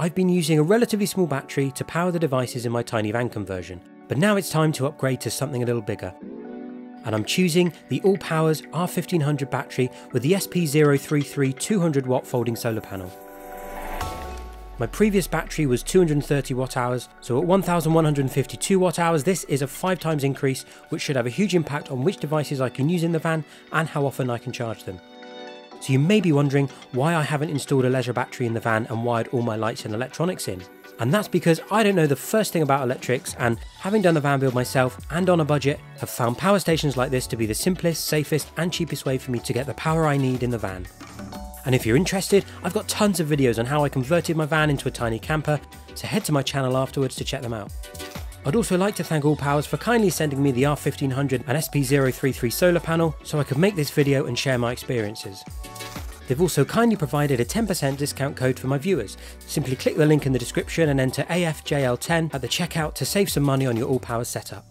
I've been using a relatively small battery to power the devices in my tiny van conversion, but now it's time to upgrade to something a little bigger. And I'm choosing the AllPowers R1500 battery with the SP033 200 watt folding solar panel. My previous battery was 230 watt hours, so at 1152 watt hours this is a 5 times increase which should have a huge impact on which devices I can use in the van and how often I can charge them. So you may be wondering why I haven't installed a leisure battery in the van and wired all my lights and electronics in. And that's because I don't know the first thing about electrics and having done a van build myself and on a budget have found power stations like this to be the simplest, safest and cheapest way for me to get the power I need in the van. And if you're interested, I've got tons of videos on how I converted my van into a tiny camper, so head to my channel afterwards to check them out. I'd also like to thank AllPowers for kindly sending me the R1500 and SP033 solar panel so I could make this video and share my experiences. They've also kindly provided a 10% discount code for my viewers. Simply click the link in the description and enter AFJL10 at the checkout to save some money on your AllPowers setup.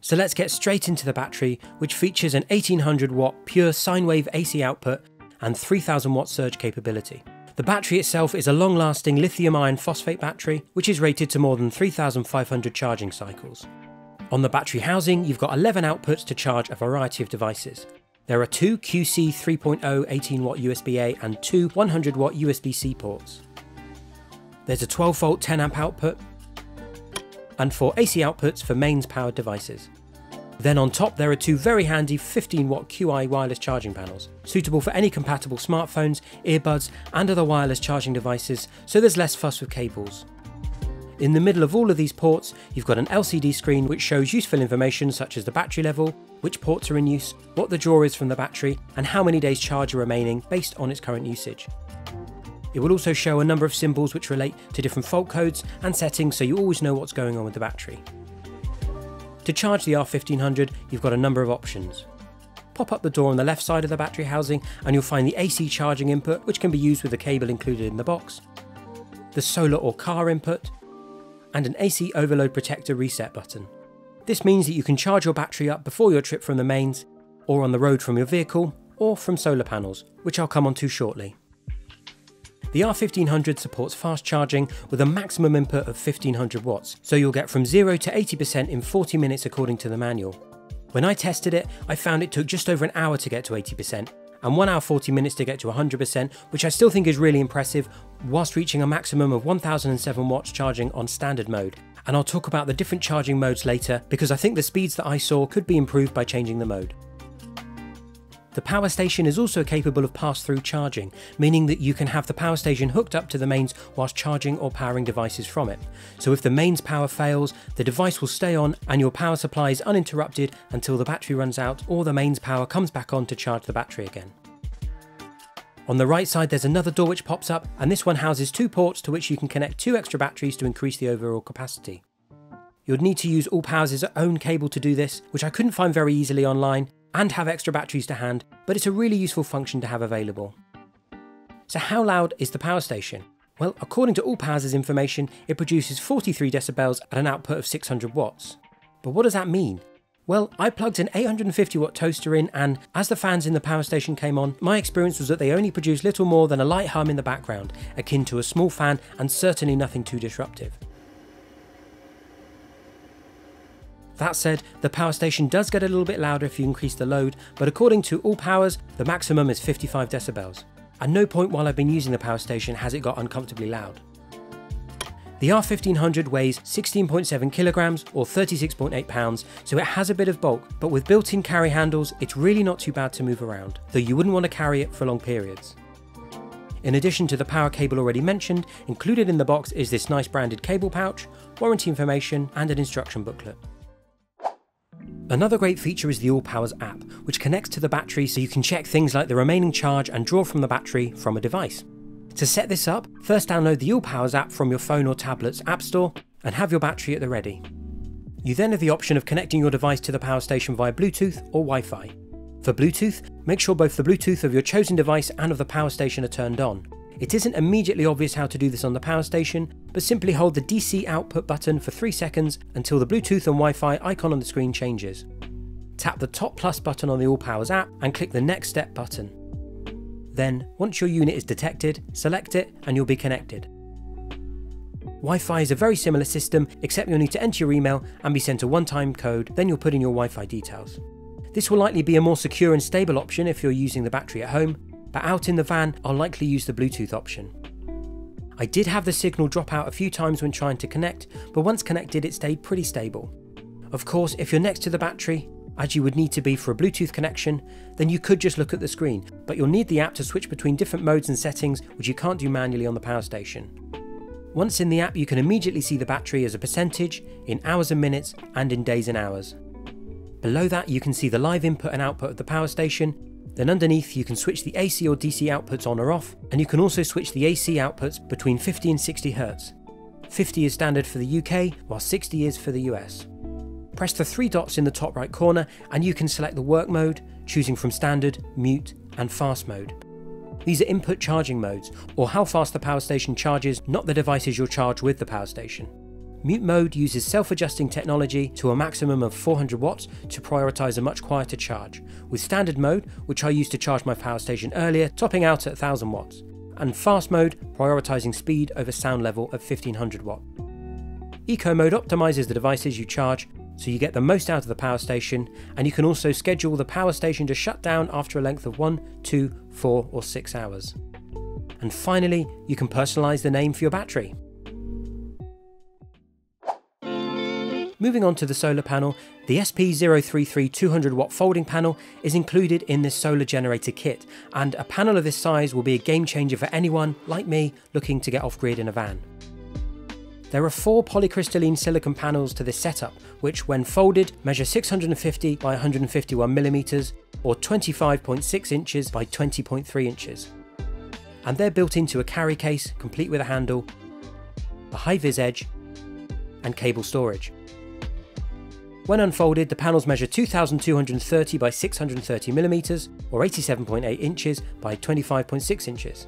So let's get straight into the battery, which features an 1800 watt pure sine wave AC output and 3000 watt surge capability. The battery itself is a long lasting lithium iron phosphate battery, which is rated to more than 3500 charging cycles. On the battery housing, you've got 11 outputs to charge a variety of devices. There are two QC 3.0 18 watt USB A and two 100 watt USB C ports. There's a 12 volt 10 amp output, and four AC outputs for mains powered devices. Then on top there are two very handy 15 watt QI wireless charging panels, suitable for any compatible smartphones, earbuds and other wireless charging devices, so there's less fuss with cables. In the middle of all of these ports, you've got an LCD screen which shows useful information such as the battery level, which ports are in use, what the draw is from the battery, and how many days charge are remaining based on its current usage. It will also show a number of symbols which relate to different fault codes and settings so you always know what's going on with the battery. To charge the R1500, you've got a number of options. Pop up the door on the left side of the battery housing and you'll find the AC charging input, which can be used with the cable included in the box, the solar or car input, and an AC overload protector reset button. This means that you can charge your battery up before your trip from the mains, or on the road from your vehicle, or from solar panels, which I'll come on to shortly. The R1500 supports fast charging with a maximum input of 1500 watts, so you'll get from 0 to 80% in 40 minutes according to the manual. When I tested it, I found it took just over an hour to get to 80%, and 1 hour 40 minutes to get to 100%, which I still think is really impressive, whilst reaching a maximum of 1007 watts charging on standard mode. And I'll talk about the different charging modes later, because I think the speeds that I saw could be improved by changing the mode. The power station is also capable of pass-through charging, meaning that you can have the power station hooked up to the mains whilst charging or powering devices from it. So if the mains power fails, the device will stay on and your power supply is uninterrupted until the battery runs out or the mains power comes back on to charge the battery again. On the right side there's another door which pops up and this one houses two ports to which you can connect two extra batteries to increase the overall capacity. You'd need to use AllPowers' own cable to do this, which I couldn't find very easily online, and have extra batteries to hand, but it's a really useful function to have available. So how loud is the power station? Well, according to AllPowers' information, it produces 43 decibels at an output of 600 watts. But what does that mean? Well, I plugged an 850 watt toaster in and as the fans in the power station came on, my experience was that they only produced little more than a light hum in the background, akin to a small fan and certainly nothing too disruptive. That said, the power station does get a little bit louder if you increase the load, but according to AllPowers, the maximum is 55 decibels. At no point while I've been using the power station has it got uncomfortably loud. The R1500 weighs 16.7 kilograms or 36.8 pounds, so it has a bit of bulk, but with built-in carry handles, it's really not too bad to move around, though you wouldn't want to carry it for long periods. In addition to the power cable already mentioned, included in the box is this nice branded cable pouch, warranty information and an instruction booklet. Another great feature is the AllPowers app, which connects to the battery so you can check things like the remaining charge and draw from the battery from a device. To set this up, first download the AllPowers app from your phone or tablet's app store and have your battery at the ready. You then have the option of connecting your device to the power station via Bluetooth or Wi-Fi. For Bluetooth, make sure both the Bluetooth of your chosen device and of the power station are turned on. It isn't immediately obvious how to do this on the power station, but simply hold the DC output button for 3 seconds until the Bluetooth and Wi-Fi icon on the screen changes. Tap the top plus button on the AllPowers app and click the next step button. Then, once your unit is detected, select it and you'll be connected. Wi-Fi is a very similar system, except you'll need to enter your email and be sent a one-time code, then you'll put in your Wi-Fi details. This will likely be a more secure and stable option if you're using the battery at home, but out in the van, I'll likely use the Bluetooth option. I did have the signal drop out a few times when trying to connect, but once connected it stayed pretty stable. Of course, if you're next to the battery, as you would need to be for a Bluetooth connection, then you could just look at the screen, but you'll need the app to switch between different modes and settings which you can't do manually on the power station. Once in the app, you can immediately see the battery as a percentage, in hours and minutes, and in days and hours. Below that, you can see the live input and output of the power station. Then underneath, you can switch the AC or DC outputs on or off, and you can also switch the AC outputs between 50 and 60 Hz. 50 is standard for the UK, while 60 is for the US. Press the three dots in the top right corner and you can select the work mode, choosing from standard, mute and fast mode. These are input charging modes, or how fast the power station charges, not the devices you're charged with the power station. Mute mode uses self-adjusting technology to a maximum of 400 watts to prioritise a much quieter charge, with standard mode, which I used to charge my power station earlier, topping out at 1000 watts, and fast mode, prioritising speed over sound level of 1500 watt. Eco mode optimises the devices you charge so you get the most out of the power station and you can also schedule the power station to shut down after a length of 1, 2, 4 or 6 hours. And finally, you can personalise the name for your battery. Moving on to the solar panel, the SP033 200 watt folding panel is included in this solar generator kit, and a panel of this size will be a game changer for anyone, like me, looking to get off grid in a van. There are four polycrystalline silicon panels to this setup, which when folded measure 650 by 151 millimeters or 25.6 inches by 20.3 inches. And they're built into a carry case, complete with a handle, a high-vis edge, and cable storage. When unfolded, the panels measure 2230 by 630 millimeters or 87.8 inches by 25.6 inches.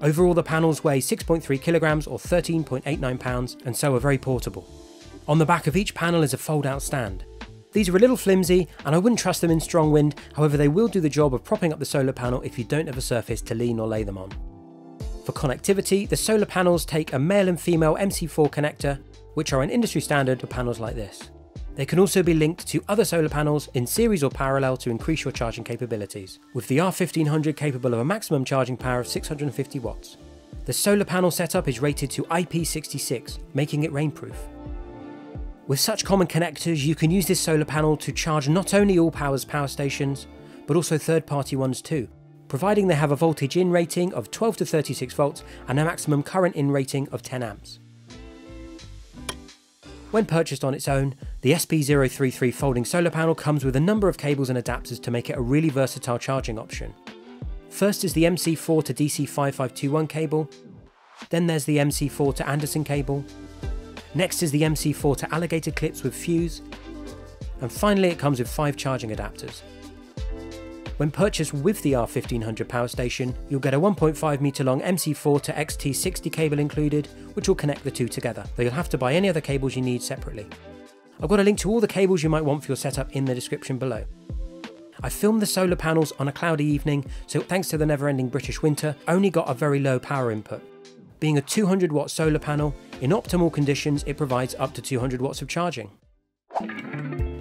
Overall, the panels weigh 6.3 kilograms or 13.89 pounds and so are very portable. On the back of each panel is a fold-out stand. These are a little flimsy and I wouldn't trust them in strong wind, however they will do the job of propping up the solar panel if you don't have a surface to lean or lay them on. For connectivity, the solar panels take a male and female MC4 connector, which are an industry standard for panels like this. They can also be linked to other solar panels in series or parallel to increase your charging capabilities, with the R1500 capable of a maximum charging power of 650 watts. The solar panel setup is rated to IP66, making it rainproof. With such common connectors, you can use this solar panel to charge not only Allpower's power stations, but also third-party ones too, providing they have a voltage in rating of 12 to 36 volts and a maximum current in rating of 10 amps. When purchased on its own, the SP033 folding solar panel comes with a number of cables and adapters to make it a really versatile charging option. First is the MC4 to DC5521 cable, then there's the MC4 to Anderson cable, next is the MC4 to alligator clips with fuse, and finally it comes with 5 charging adapters. When purchased with the R1500 power station, you'll get a 1.5 meter long MC4 to XT60 cable included, which will connect the two together, though you'll have to buy any other cables you need separately. I've got a link to all the cables you might want for your setup in the description below. I filmed the solar panels on a cloudy evening, so thanks to the never ending British winter, only got a very low power input. Being a 200 watt solar panel, in optimal conditions it provides up to 200 watts of charging.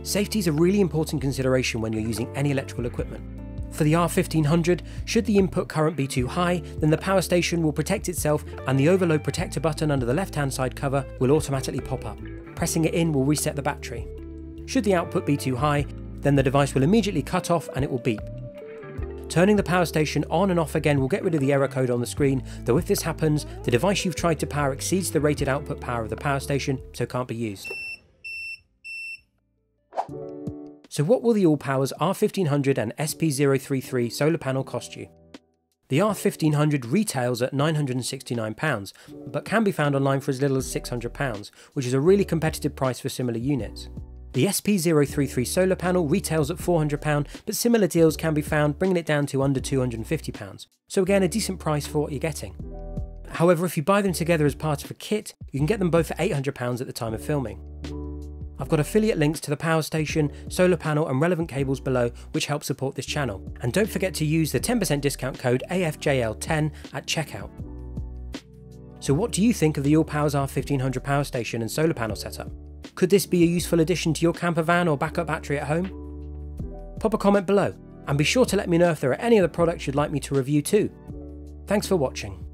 Safety is a really important consideration when you're using any electrical equipment. For the R1500, should the input current be too high, then the power station will protect itself and the overload protector button under the left hand side cover will automatically pop up. Pressing it in will reset the battery. Should the output be too high, then the device will immediately cut off and it will beep. Turning the power station on and off again will get rid of the error code on the screen, though if this happens, the device you've tried to power exceeds the rated output power of the power station, so can't be used. So what will the Allpowers R1500 and SP033 solar panel cost you? The R1500 retails at £969, but can be found online for as little as £600, which is a really competitive price for similar units. The SP033 solar panel retails at £400, but similar deals can be found bringing it down to under £250, so again a decent price for what you're getting. However, if you buy them together as part of a kit, you can get them both for £800 at the time of filming. I've got affiliate links to the power station, solar panel, and relevant cables below, which help support this channel. And don't forget to use the 10% discount code AFJL10 at checkout. So, what do you think of the AllPowers R1500 power station and solar panel setup? Could this be a useful addition to your camper van or backup battery at home? Pop a comment below, and be sure to let me know if there are any other products you'd like me to review too. Thanks for watching.